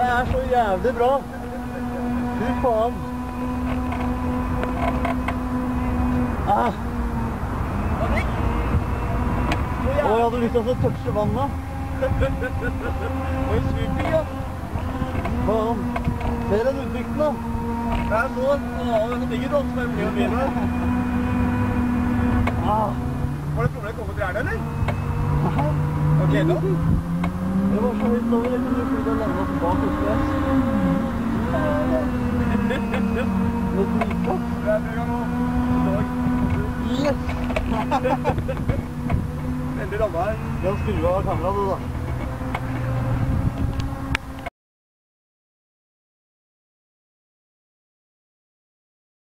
Det er så jævlig bra. Fy faen. Ah. Å, jeg hadde lyst til å touche vannet. Oi, super, ja. Faen. Ser den utsikten, da? Det er nå å, det ligger 85 mil og mil her. Ah. Var det, eller? Nei. Ok, da. Det var så høyt over. Jeg kunne flytte og Veldig ramma her. Ja, skru av kameraet, du, da.